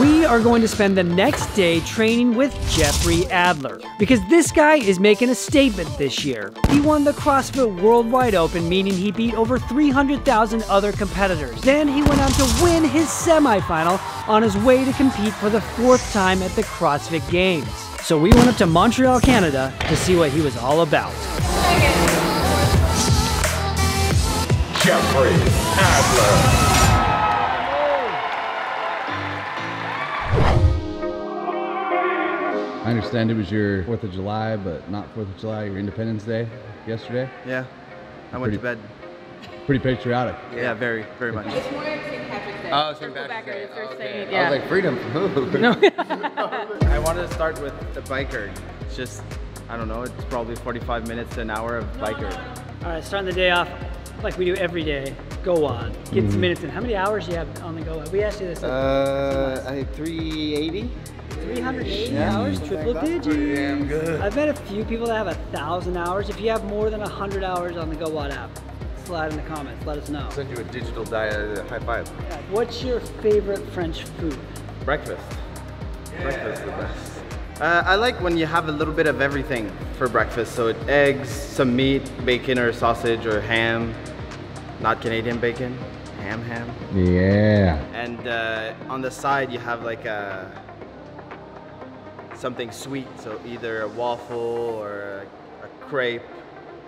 We are going to spend the next day training with Jeffrey Adler because this guy is making a statement this year. He won the CrossFit Worldwide Open, meaning he beat over 300,000 other competitors. Then he went on to win his semifinal on his way to compete for the fourth time at the CrossFit Games. So we went up to Montreal, Canada to see what he was all about. Jeffrey Adler. I understand it was your 4th of July, but not 4th of July, your Independence Day yesterday. Yeah. I went to bed. Pretty patriotic. Yeah, very, very much. It's more like St. Patrick's Day. Oh, St. For Patrick's Day. Quebecers, they're Okay. saying, I was like, freedom. No. I wanted to start with the biker. It's just, I don't know, it's probably 45 minutes to an hour of biker. All right, starting the day off like we do every day. Go on, get Mhm. some minutes in. How many hours do you have on the go? We asked you this. Uh, I think 380. 380 yeah. hours, triple digits. Pretty damn good. I've met a few people that have a thousand hours. If you have more than a hundred hours on the GOWOD app, slide in the comments. Let us know. Send you a digital diet high five. What's your favorite French food? Breakfast. Breakfast is the best. Uh, I like when you have a little bit of everything for breakfast. So it's eggs, some meat, bacon or sausage or ham. Not Canadian bacon, ham ham. Yeah. And uh, on the side you have like a something sweet. So either a waffle or a, a crepe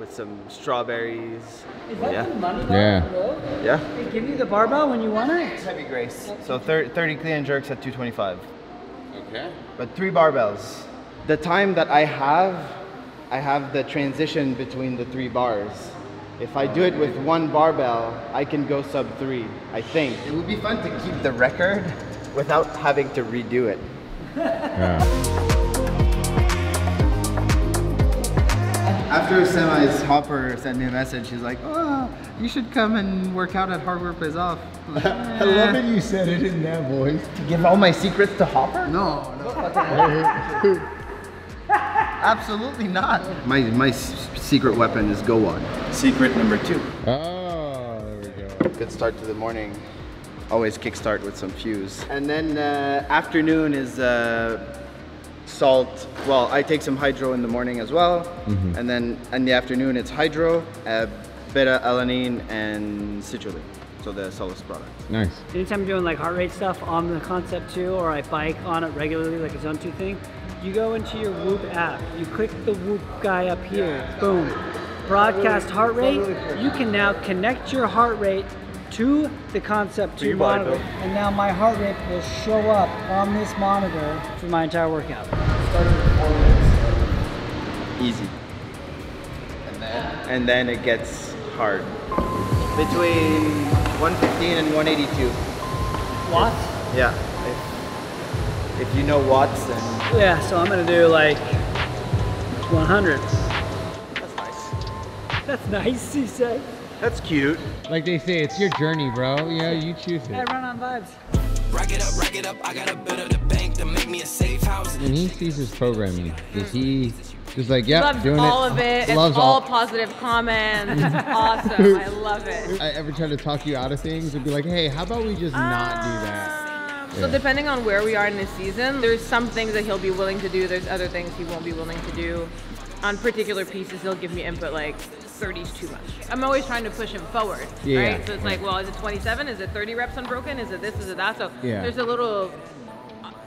with some strawberries. Is that yeah. the money Yeah. bar? Yeah. They give you the barbell when you want it? Heavy grace. So thir 30 clean and jerks at 225. Okay. But three barbells. The time that I have, I have the transition between the three bars. If I do it with one barbell, I can go sub three, I think. It would be fun to keep the record without having to redo it. After semis, Hopper sent me a message. He's like, "Oh, you should come and work out at Hardware Plays Off." I love eh. it you said it in that voice. To give all my secrets to Hopper? No, no. Absolutely not. My my secret weapon is Go On. Secret number two. Oh, there we go. Good start to the morning. Always kickstart with some fuse. And then uh, afternoon is uh, salt. Well, I take some hydro in the morning as well. Mhm. And then in the afternoon it's hydro, uh, beta alanine, and citrulline. So the Solus product. Nice. Anytime you're doing like heart rate stuff on the Concept 2 or I bike on it regularly like a Zone 2 thing, you go into your Whoop app, you click the Whoop guy up here, boom, broadcast heart rate, you can now connect your heart rate to the Concept 2 your body, monitor and now my heart rate will show up on this monitor for my entire workout. Starting with four minutes. Easy. And then, and then it gets hard. Between 115 and 182. Watts? Yeah. If, if you know watts, then Yeah, so I'm gonna do like 100. that's nice. That's nice, he said. That's cute. Like they say, it's your journey, bro. You know, you choose I it. run on vibes. Rack it up, rack it up. I got a bit of the bank to make me a safe house. When he sees his programming, does he just like, yeah, Loves doing all it? of it. It's Loves all all. positive comments. awesome. I love it. I ever try to talk you out of things and be like, hey, how about we just not do that? Um, so Yeah. depending on where we are in the season, there's some things that he'll be willing to do. There's other things he won't be willing to do. On particular pieces, he'll give me input like 30's too much. I'm always trying to push him forward, Yeah. right? So it's like, well, is it 27? Is it 30 reps unbroken? Is it this? Is it that? So Yeah. there's a little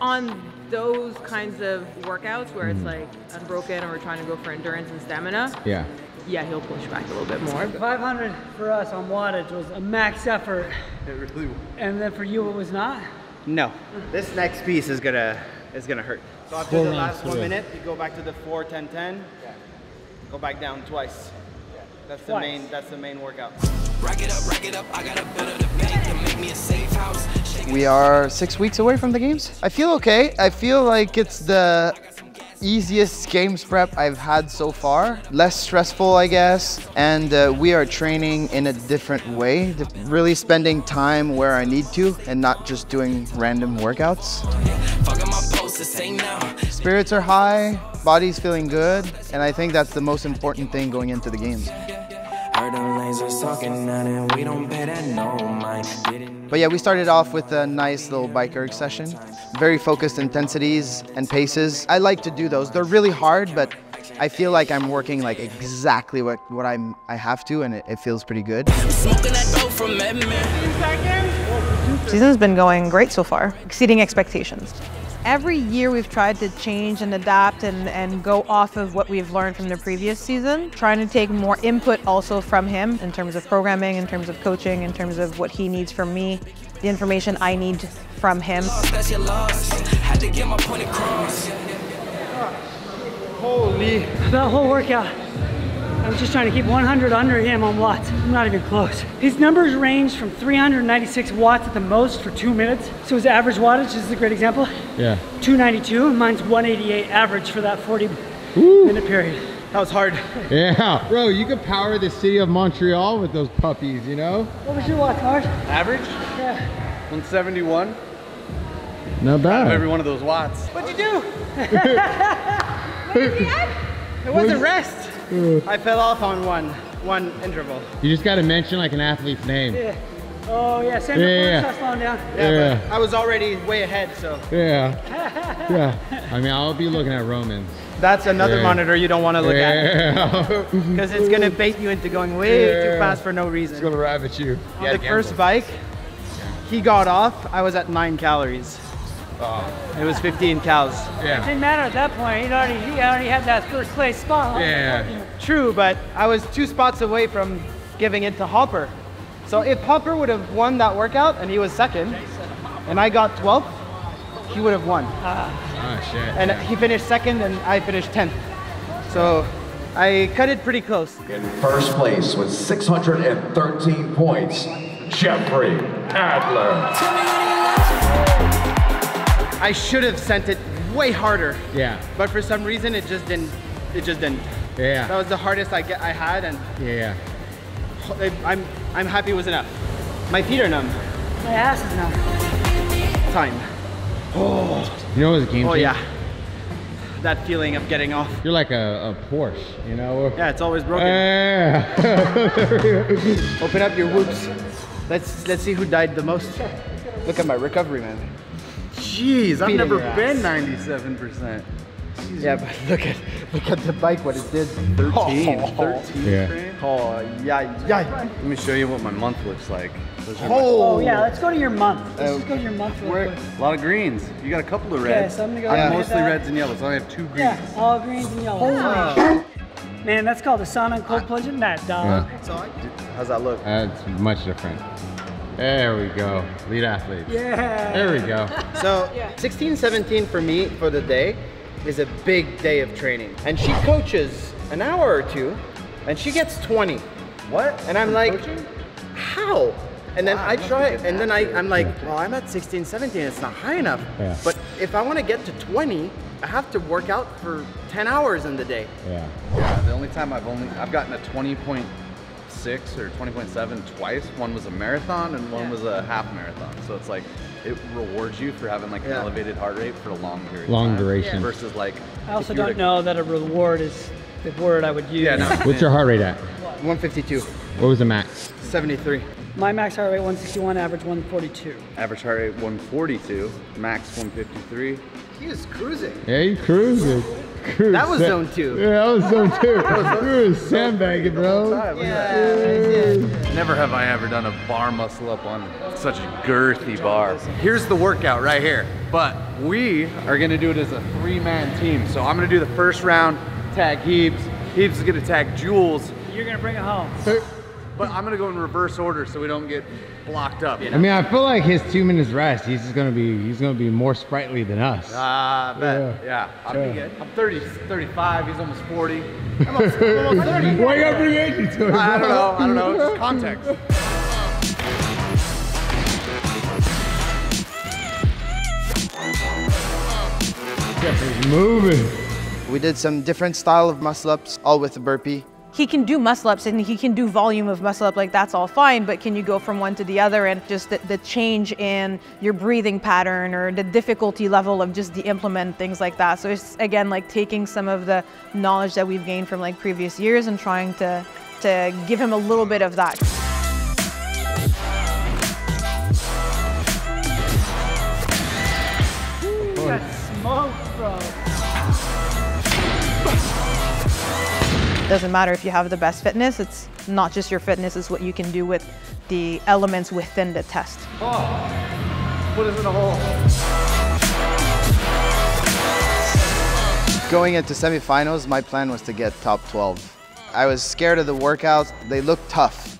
on those kinds of workouts where it's Mhm. like unbroken and we're trying to go for endurance and stamina. Yeah. Yeah, he'll push back a little bit more. 500 for us on wattage was a max effort, It really was. and then for you it was not. No. This next piece is gonna is gonna hurt. So after Four the last one minute, you go back to the 4 10 10. Go back down twice. That's the Twice. main that's the main workout. Rack it up, rack it up. I got a bit of the bank to make me a safe house. We are six weeks away from the games. I feel okay. I feel like it's the easiest games prep I've had so far. Less stressful, I guess. And uh, we are training in a different way, really spending time where I need to and not just doing random workouts. Fucking my post to say now. Spirits are high, body's feeling good, and I think that's the most important thing going into the games. Heard them lasers talking now and we don't pay that no mind. Didn't But yeah, we started off with a nice little bike erg session. very focused intensities and paces. I like to do those. They're really hard, but I feel like I'm working like exactly what, what I'm I have to and it, it feels pretty good. Smoking that dope from Edmund. Season's been going great so far, exceeding expectations. Every year we've tried to change and adapt and, and go off of what we've learned from the previous season, trying to take more input also from him in terms of programming, in terms of coaching, in terms of what he needs from me, the information I need from him. That's your loss. Had to get my point across. Holy. That whole workout, I was just trying to keep 100 under him on watts. I'm not even close. His numbers range from 396 watts at the most for two minutes. So his average wattage this is a great example. Yeah. 292, mine's 188 average for that 40 minute period. That was hard. Yeah. Bro, you could power the city of Montreal with those puppies, you know? What was your watts, Harsh? Average? Yeah. 171. Not bad. Every one of those watts. What'd you do? It wasn't rest. I fell off on one, one interval. You just got to mention like an athlete's name. Yeah. Oh yeah, Sam Yeah, yeah, yeah. yeah. slowing down. Yeah. I was already way ahead, so. Yeah. Yeah. I mean, I'll be looking at Romans. That's another Yeah. monitor you don't want to look at because it's gonna bait you into going way too fast for no reason. It's reason. gonna rabbit you. On the first bike, he got off. I was at nine calories. It was 15 cows. Yeah. Didn't matter at that point. He already he already had that first place spot. Yeah. True, but I was two spots away from giving it to Hopper. So if Hopper would have won that workout and he was second, and I got 12th, he would have won. Ah. Oh shit. And he finished second, and I finished 10th. So I cut it pretty close. In first place with 613 points, Jeffrey Adler. I should have sent it way harder, Yeah. but for some reason it just didn't. It just didn't. Yeah. That was the hardest I get I had, and Yeah. I'm I'm happy it was enough. My feet are numb. My ass is numb. Time. Oh. You know what's a game Oh changer? yeah. That feeling of getting off. You're like a, a Porsche, you know? Yeah, it's always broken. Yeah. Open up your whoops. Let's let's see who died the most. Look at my recovery, man. Jeez, I've never been 97%. Yeah, but look at look at the bike, what it did. 13. Oh, 13 Yeah. train? Oh yeah, yeah. Let me show you what my month looks like. Those are my- Oh yeah, let's go to your month. Let's Uh, just go to your month real quick. a lot of greens. You got a couple of Okay, reds. so I'm gonna go I'm mostly reds and yellows. I only have two greens. Yeah, all greens and yellows. Man, that's called a sauna and cold plunge in that dog. yeah. How's that look? That's much different. There we go. Lead athlete. Yeah. There we go. So 16, 17 for me for the day is a big day of training. And she coaches an hour or two and she gets 20. What? And I'm like, how? And then I try, and then I, I'm like, well, I'm at 16, 17, it's not high enough. Yeah. But if I want to get to 20, I have to work out for 10 hours in the day. Yeah. Yeah, the only time I've only I've gotten a 20.6 or 20.7 twice. One was a marathon and one was a half marathon. So it's like it rewards you for having like an Yeah. elevated heart rate for a long period. of Long time duration. Versus like. I also if you were don't to- know that a reward is the word I would use. Yeah, no. What's your heart rate at? 152, What was the max? 73. My max heart rate 161, average 142. Average heart rate 142, max 153. He is cruising. Yeah, you cruising. Cruise. That was zone two. Yeah, that was zone two. you were sandbagging, bro. Never have I ever done a bar muscle up on such a girthy bar. Here's the workout right here. But we are gonna do it as a three-man team. So I'm gonna do the first round, tag Heaps. Heaps is gonna tag Jules. You're gonna bring it home. But I'm gonna go in reverse order so we don't get blocked up. I mean, I feel like his two minutes rest, he's just gonna be, he's gonna be more sprightly than us. Ah, I bet. Yeah. Yeah. I'm, Yeah. I'm 30, 35, he's almost 40. Why you gotta bring age into it? I don't know, I don't know, just context. Jeffrey's moving. We did some different style of muscle ups, all with the burpee. He can do muscle ups and he can do volume of muscle up, like that's all fine, but can you go from one to the other and just the, the change in your breathing pattern or the difficulty level of just the implement, things like that. So it's again like taking some of the knowledge that we've gained from like previous years and trying to to give him a little bit of that. got smoked, bro. Doesn't matter if you have the best fitness, it's not just your fitness, it's what you can do with the elements within the test. What is in a hole? Going into semifinals, my plan was to get top 12. I was scared of the workouts. They looked tough.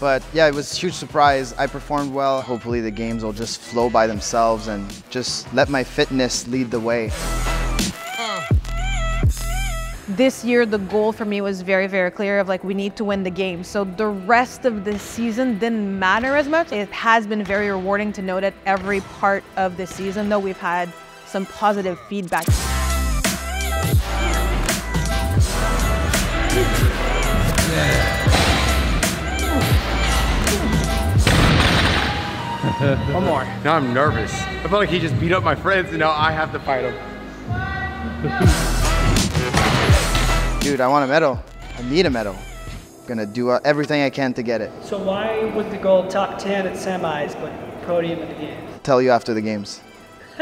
But yeah, it was a huge surprise. I performed well. Hopefully the games will just flow by themselves and just let my fitness lead the way. This year, the goal for me was very, very clear of like, we need to win the game. So the rest of the season didn't matter as much. It has been very rewarding to know that every part of the season, though, we've had some positive feedback. One more. Now I'm nervous. I feel like he just beat up my friends and now I have to fight him. Dude, I want a medal. I need a medal. I'm Gonna do uh, everything I can to get it. So why was the goal top 10 at semis, but podium in the games? Tell you after the games.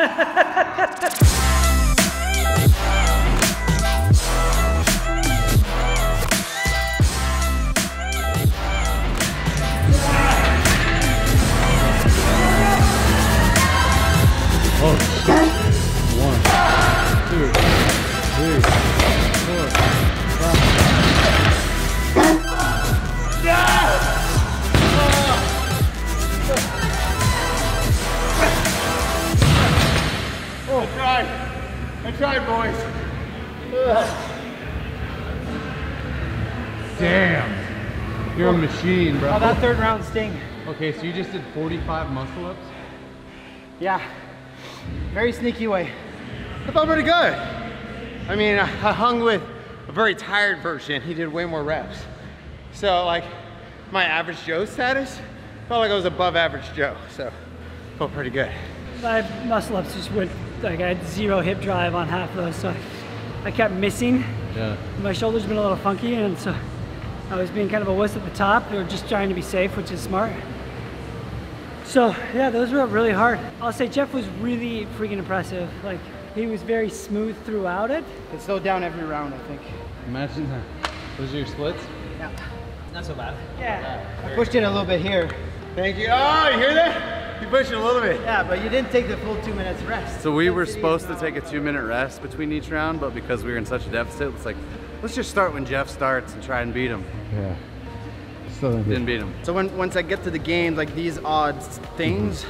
One, two, three, Oh, I tried. I tried, boys. Damn. You're a oh. machine, bro. Oh, that third round sting. Okay, so you just did 45 muscle ups? Yeah, very sneaky way. I felt pretty good. I mean, I I hung with a very tired version. He did way more reps. So like, my average Joe status felt like I was above average Joe. So, felt pretty good. My muscle ups just went, like I had zero hip drive on half of those, so I kept missing. Yeah. My shoulder's been a little funky, and so I was being kind of a wuss at the top, or just trying to be safe, which is smart. So yeah, those were really hard. I'll say Jeff was really freaking impressive. Like he was very smooth throughout it. It slowed down every round, I think. Imagine that. Those are your splits? Yeah, not so bad. Yeah. I pushed in a little bit here. Thank you. Oh, you hear that? You pushed it a little bit. Yeah, but you didn't take the full two minutes rest. So we were supposed to take a two minute rest between each round, but because we were in such a deficit, it's like, let's just start when Jeff starts and try and beat him. Yeah. Still didn't Didn't beat him. So when, once I get to the games, like these odd things,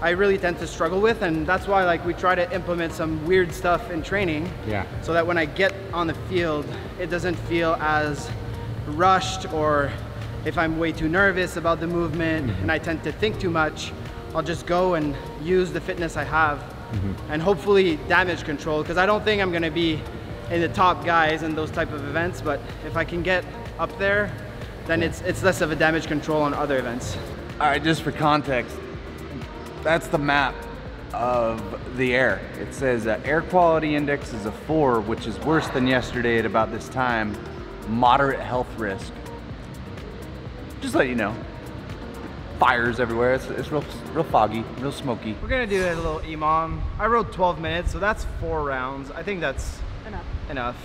I really tend to struggle with, and that's why like we try to implement some weird stuff in training. Yeah. So that when I get on the field, it doesn't feel as rushed, or if I'm way too nervous about the movement and I tend to think too much, I'll just go and use the fitness I have, and hopefully damage control. Because I don't think I'm gonna be in the top guys in those type of events, but if I can get up there, then it's it's less of a damage control on other events. All right, just for context, that's the map of the air. It says uh, air quality index is a four, which is worse than yesterday at about this time. Moderate health risk. Just let you know. Fires everywhere. It's, it's real, real foggy, real smoky. We're gonna do a little EMOM. I rode 12 minutes, so that's four rounds. I think that's Enough. enough.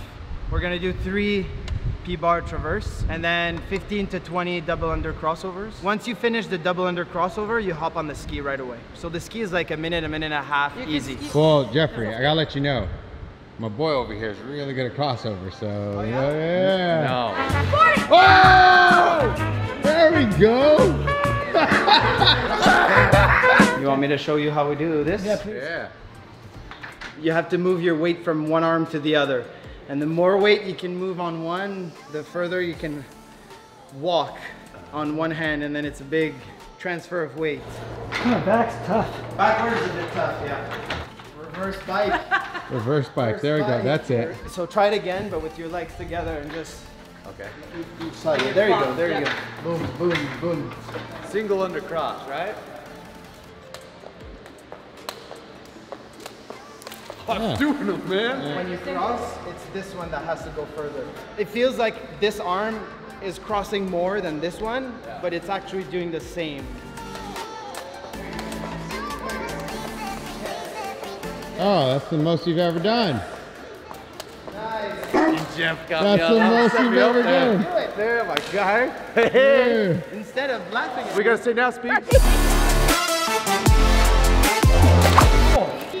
We're gonna do three P-bar traverse and then 15 to 20 double under crossovers. Once you finish the double under crossover, you hop on the ski right away. So the ski is like a minute, a minute and a half, easy. Well, Jeffrey, I gotta let you know. My boy over here is really good at crossover, so oh, yeah. No. Oh! There we go. You want me to show you how we do this? Yeah, please. Yeah. You have to move your weight from one arm to the other. And the more weight you can move on one, the further you can walk on one hand and then it's a big transfer of weight. My back's tough. Backwards is a bit tough, yeah. Reverse bike. Reverse bike. There we go. That's it. So try it again, but with your legs together and just Okay. each side. Yeah, there you go, there you go. Boom, boom, boom. Single under cross, right? Yeah. Doing them, man. When you cross, it's this one that has to go further. It feels like this arm is crossing more than this one, but it's actually doing the same. Oh, that's the most you've ever done. Nice. Jeff got That's the most you've me up ever there. done. There, oh my guy. Hey. Yeah. Instead of laughing at We gotta say now, speed.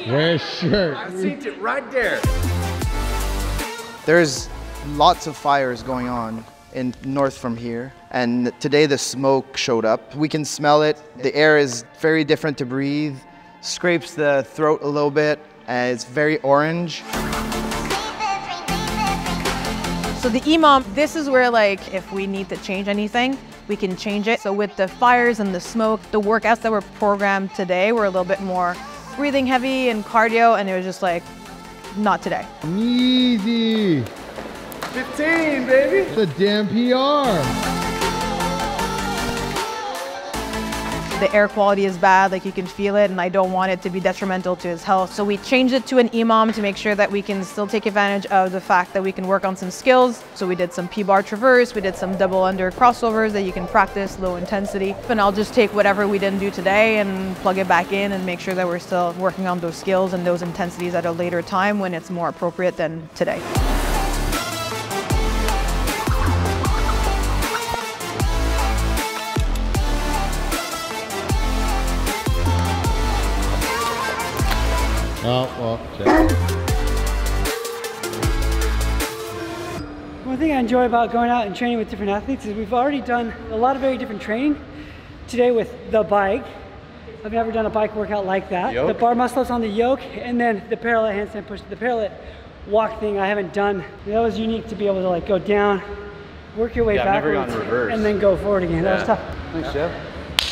Wear shirt. I seen it right there. There's lots of fires going on in north from here, and today the smoke showed up. We can smell it. The air is very different to breathe, scrapes the throat a little bit, and it's very orange. So the EMOM, this is where like if we need to change anything, we can change it. So with the fires and the smoke, the workouts that were programmed today were a little bit more breathing heavy and cardio, and it was just like, not today. Easy. 15, baby. The damn PR. The air quality is bad, like you can feel it, and I don't want it to be detrimental to his health. So we changed it to an EMOM to make sure that we can still take advantage of the fact that we can work on some skills. So we did some P-bar traverse, we did some double under crossovers that you can practice low intensity. And I'll just take whatever we didn't do today and plug it back in and make sure that we're still working on those skills and those intensities at a later time when it's more appropriate than today. Oh, well, check. One thing I enjoy about going out and training with different athletes is we've already done a lot of very different training. Today with the bike. I've never done a bike workout like that. Yoke? The bar muscle ups on the yoke and then the parallel handstand push. The parallel walk thing I haven't done. That was unique to be able to like go down, work your way Yeah, I've never backwards, gone reverse. and then go forward again. That was tough. Thanks, Jeff.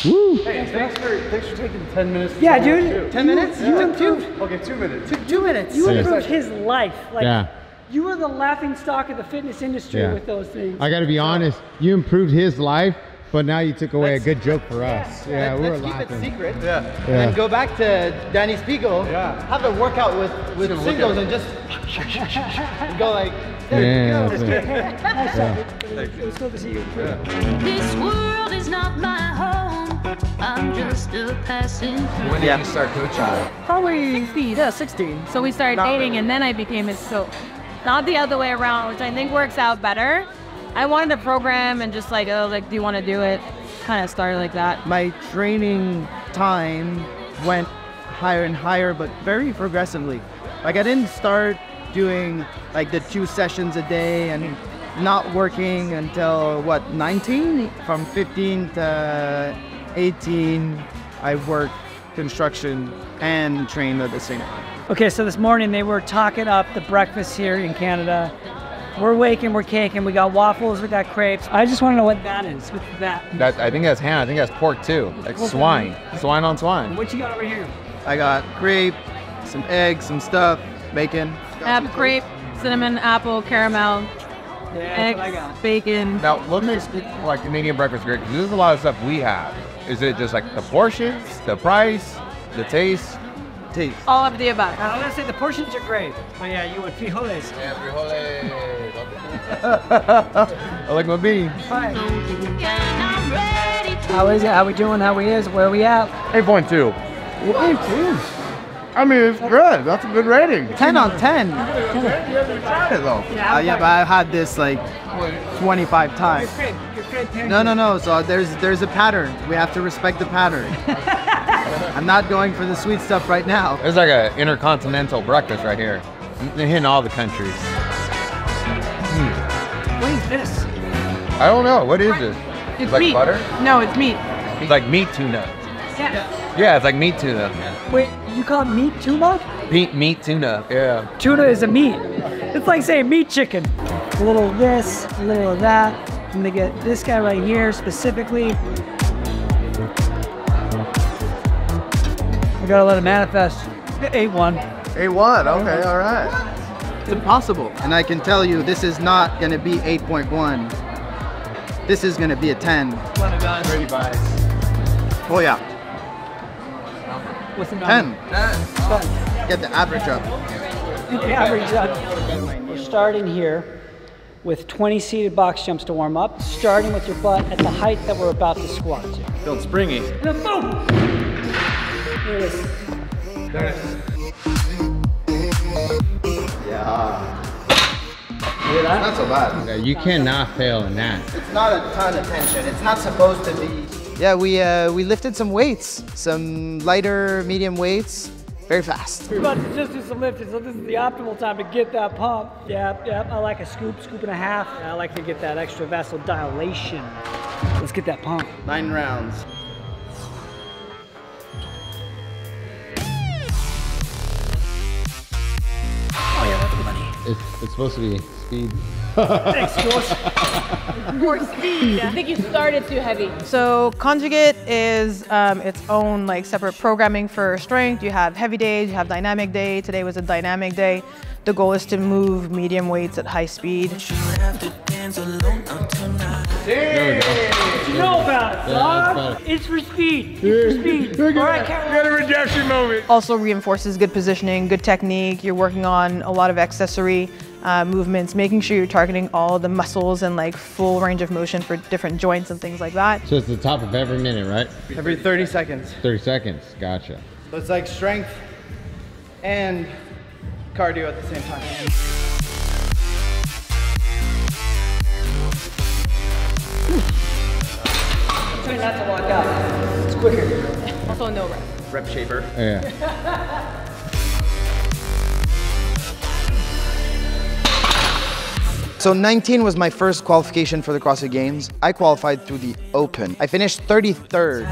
Woo! Hey, thanks for thanks for taking 10 minutes. to Yeah, dude. too. 10 minutes? You Yeah. improved. Okay, two minutes. Two minutes. You Yeah. improved his life. Like Yeah. you were the laughing stock of the fitness industry Yeah. with those things. I gotta be honest, you improved his life, but now you took away a good joke for us. Yeah, we were Let's keep it secret. Yeah. And Yeah. then go back to Dani Speegle. Yeah. Have a workout with, with Just singles at and just go like, there Yeah, you go. it. Nice job. It was- it cool to see you improve. This world is not my home. I'm just a passing through. When did you start coaching? Probably 16, yeah, 16. So we started dating and then I became his coach. Not the other way around, which I think works out better. I wanted a program and just like, oh, like, do you want to do it? Kind of started like that. My training time went higher and higher, but very progressively. Like I didn't start doing like the two sessions a day and not working until what 19 from 15 to 18 i worked construction and trained at the same time Okay, so this morning they were talking up the breakfast here in Canada. We're waking, we're caking. We got waffles, we got crepes. I just want to know what that is. What's that? That I think that's ham. I think that's pork too. Like swine, swine on swine. What you got over here? i got grape some eggs some stuff bacon Apple crepe, cinnamon, apple, caramel, Yeah, that's what I eggs, bacon. Now, what makes like Canadian breakfast great? Because there's a lot of stuff we have. Is it just like the portions, the price, the taste? taste All of the above. I'm gonna say the portions are great. Oh yeah, you would frijoles. Frijoles. I like my beans. How is it? How we doing? How we is? Where we at? 8.2. 8.2? I mean, it's good. That's a good rating. 10 on 10 Try it though. uh, yeah but i've had this like 25 times Crepe, your crepe pancake. No, no, no. So there's there's a pattern. We have to respect the pattern. I'm not going for the sweet stuff right now. It's like an intercontinental breakfast right here. They're hitting all the countries. Hmm. What is this? I don't know. What is this? It's like meat. butter? No, it's meat. It's like meat tuna. Yeah. Yeah, it's like meat tuna. Wait, you call it meat tuna? Meat, meat tuna. Yeah. Tuna is a meat. It's like saying meat chicken. A little of this, a little of that. I'm gonna get this guy right here specifically. We gotta let it manifest. A1. A1. Okay, all right. It's impossible. And I can tell you, this is not going to be 8.1. This is going to be a 10. Oh yeah, What's the number? 10. Get the average up. The average up. We're starting here with 20 seated box jumps to warm up, starting with your butt at the height that we're about to squat to. Build springy. And then boom! Here it is. There it is. Yeah. Hear that? It's not so bad. You cannot fail in that. It's not a ton of tension. It's not supposed to be. Yeah, we, uh, we lifted some weights, some lighter medium weights, very fast. We're about to just do some lifting, so this is the optimal time to get that pump. Yep, yep. I like a scoop, scoop and a half. I like to get that extra vessel dilation. Let's get that pump. Nine rounds. Oh yeah, that's money. It's, it's supposed to be speed. Thanks, Josh. More speed. I think you started too heavy. So conjugate is um, its own like separate programming for strength. You have heavy days, you have dynamic day. Today was a dynamic day. The goal is to move medium weights at high speed. You know about it, dog. It's for speed. It's for speed. All right, Cat. Got a rejection moment. Also reinforces good positioning, good technique. You're working on a lot of accessory uh, movements, making sure you're targeting all the muscles and like full range of motion for different joints and things like that. So it's the top of every minute, right? Every 30 seconds. 30 seconds. Gotcha. So it's like strength and cardio at the same time. Try not to walk out. It's quicker. Also no rep. Rep shaper. Yeah. So 19 was my first qualification for the CrossFit Games. I qualified through the Open. I finished 33rd.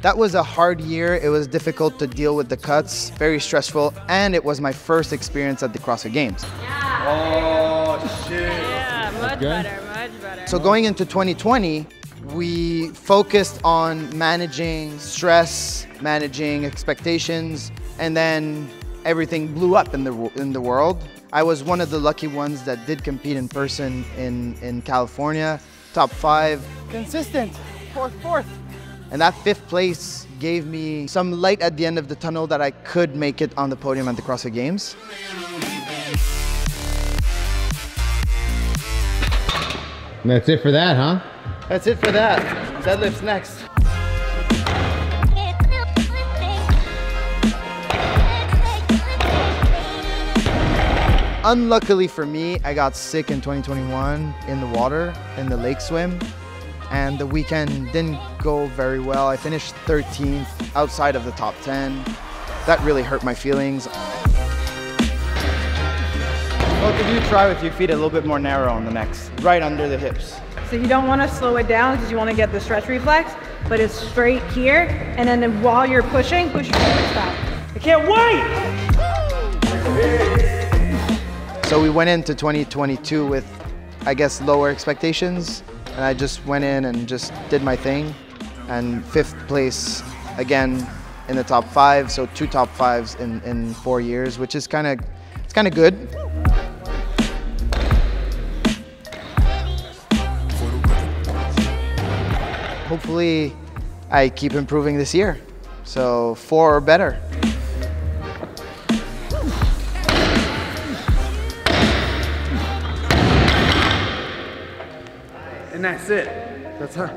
That was a hard year. It was difficult to deal with the cuts, very stressful, and it was my first experience at the CrossFit Games. Oh, shit. Yeah, much good. better, much better. So going into 2020, we focused on managing stress, managing expectations, and then everything blew up in the in the world. I was one of the lucky ones that did compete in person in in California, top 5, Consistent. Fourth, fourth. and that fifth place gave me some light at the end of the tunnel that I could make it on the podium at the CrossFit Games. And that's it for that, huh? That's it for that. Deadlifts next. Unluckily for me, I got sick in 2021 in the water, in the lake swim, and the weekend didn't go very well. I finished 13th outside of the top 10. That really hurt my feelings. Both of you try with your feet a little bit more narrow on the next, right under the hips. So you don't want to slow it down because you want to get the stretch reflex, but it's straight here. And then while you're pushing, push your hips back. I can't wait. So we went into 2022 with, I guess, lower expectations, and I just went in and just did my thing. And fifth place again in the top five, so two top fives in, in four years, which is kind of it's kind of good. Hopefully, I keep improving this year. So four or better. And that's it. That's her.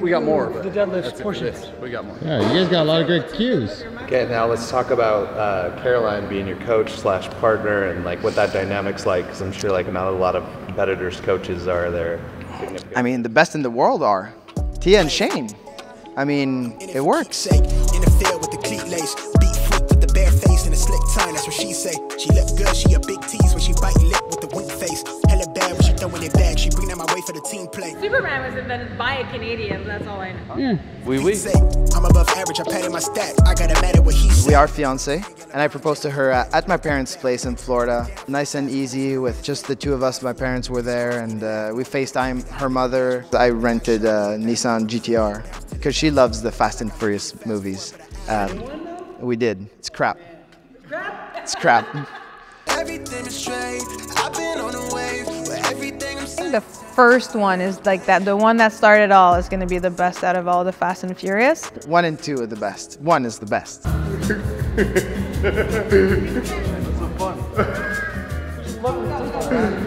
We got more. The but deadlift that's it portion. We got more. Yeah, you guys got a lot of great cues. Okay, now let's talk about uh, Caroline being your coach slash partner and like what that dynamic's like. Because I'm sure like not a lot of competitors' coaches are there. I mean, the best in the world are Tia and Shane. I mean, it works. In the with the cleat lace, beat freak with the bare face and a slick tongue. That's what she say. She look good, she a big tease when she bite lip with the wink face. Hella bad when she throwing it back. She bring that my way for the team play. Superman was invented by a Canadian, that's all I know. Oui, oui. Say, I'm above average, I patted my stats. I gotta matter what he say. We are fiance, and I proposed to her uh, at my parents' place in Florida. Nice and easy with just the two of us. My parents were there, and uh, we FaceTime her mother. I rented a Nissan GTR because she loves the Fast and Furious movies. Um, we did. It's crap. It's crap. Everything is straight. I've been on the wave where I'm think the first one is like that. The one that started all is going to be the best out of all the Fast and Furious. One and two are the best. One is the best.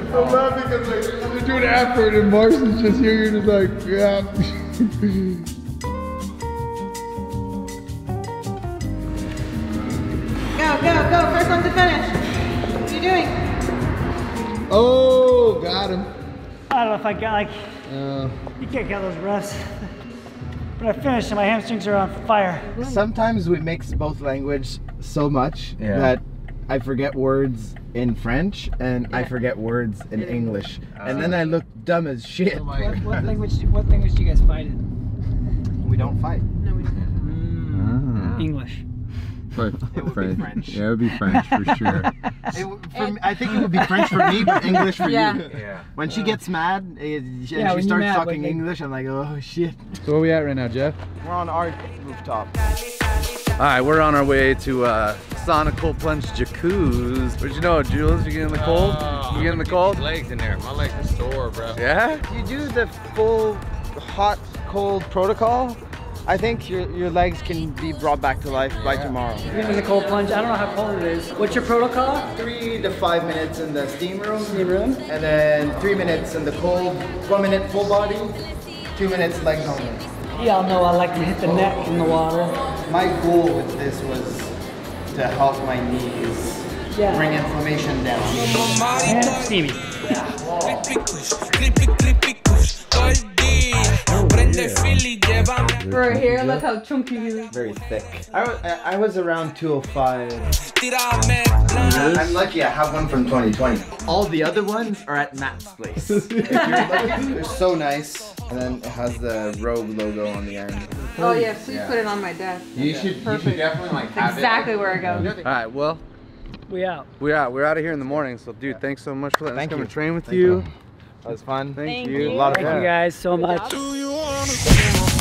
I'm laughing because like you're doing effort and Marston's just here. You're just like, yeah. Go, go, go. First one to finish. What are you doing? Oh, got him. I don't know if I got like, Uh, you can't get those reps. But I finished and my hamstrings are on fire. Sometimes we mix both language so much Yeah. that I forget words in French and I forget words in English. and then I look dumb as shit. What, what language? What language do you guys fight in? We don't fight. No, we don't. ah. English. But It would be French. Yeah, it would be French for sure. It for me- I think it would be French for me, but English for Yeah. you. Yeah. When she gets mad eh, and Yeah, she starts mad, talking like- English, I'm like, oh shit. So where we at right now, Jeff? We're on our rooftop. All right, we're on our way to uh, Sauna Cold Plunge Jacuzzi. Where'd you know, Jules? You get in the cold? you get in the cold? Legs in there. My legs are sore, bro. Yeah? you do the full hot cold protocol, I think your, your legs can be brought back to life by tomorrow. You're in the cold plunge. I don't know how cold it is. What's your protocol? Three to five minutes in the steam room, Steam room. and then three minutes in the cold, one minute full body, two minutes legs only. Y'all know I like to hit the neck in the water. My goal with this was to help my knees Yeah. bring inflammation down. And steamy. Right here, look how chunky he is. Very thick. I was, I I was around 205. I'm lucky I have one from 2020. All the other ones are at Matt's place. If you're lucky, They're so nice. And then it has the Rogue logo on the end. Oh yeah, please put it on my desk. You should, you should definitely like have Exactly it. where it goes. All right, well, We out. we're out. We're out of here in the morning. So, dude, thanks so much for letting Thank us come you. and train with Thank you. you. That was fun. Thank, Thank you. you. A lot of Thank you guys so much. Do you wanna